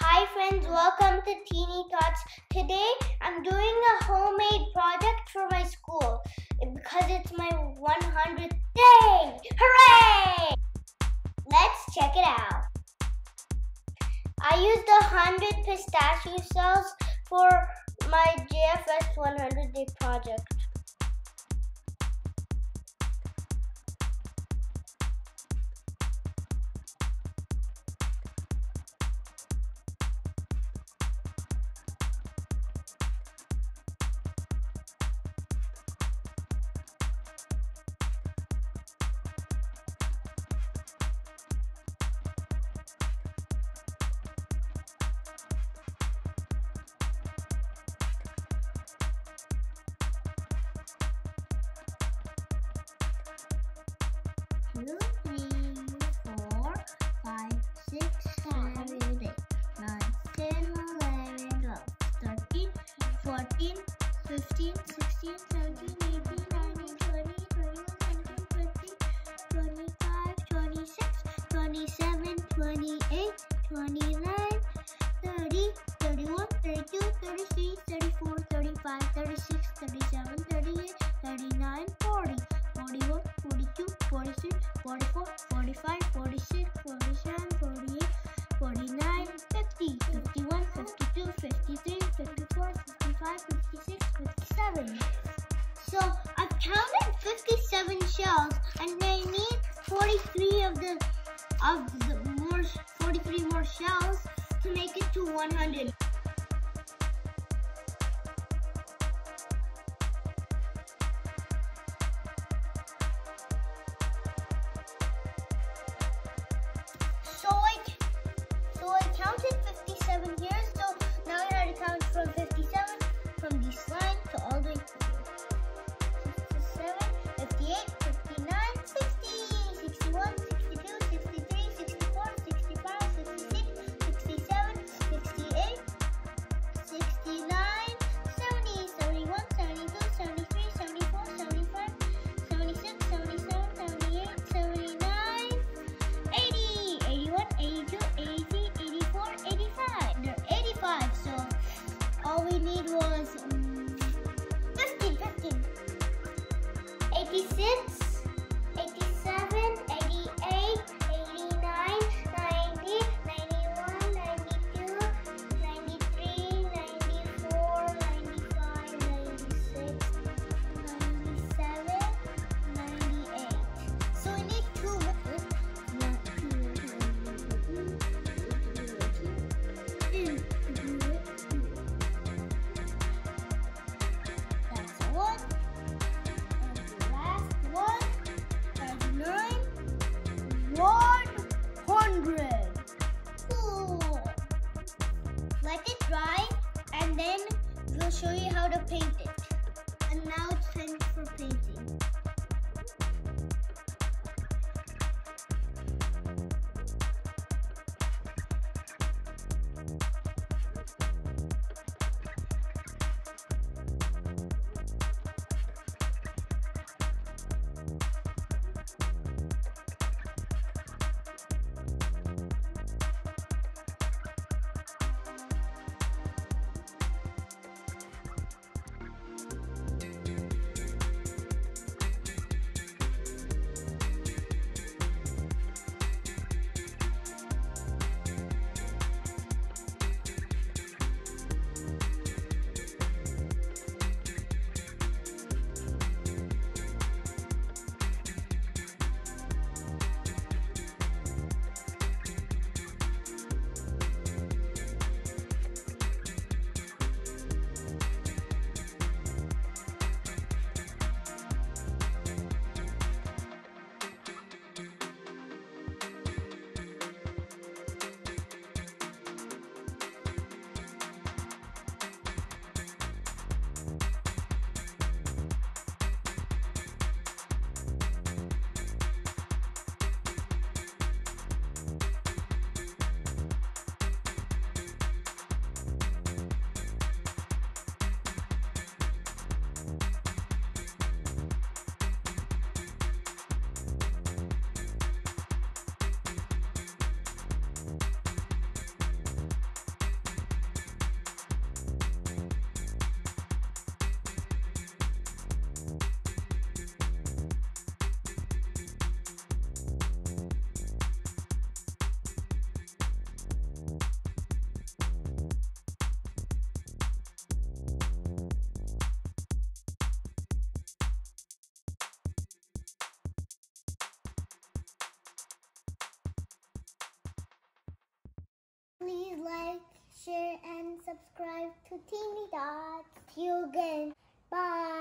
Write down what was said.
Hi friends, welcome to Teeny Tots. Today I'm doing a homemade project for my school because it's my 100th day. Hooray! Let's check it out. I used 100 pistachio cells for my JFS 100 day project. 10, 9, 10, 11, 12, 13, 14, 15, 16, 17, 18, 19, 20, 21, 22, 23, 25, 26, 27, 28, 29, 30, 31, 32, 33, 34, 35, 36, 37, 38, 39, 40, 41, 42, 43, 44, 45, 46, 47, 48, 49, 50, 51, 52, 53, 54, 55, 56, 57. So I've counted 57 shells and I need 43 of the of the more 43 more shells to make it to 100. 86, show you how to paint it. And now it's time for painting. Share, and subscribe to Teeny Tots. See you again. Bye.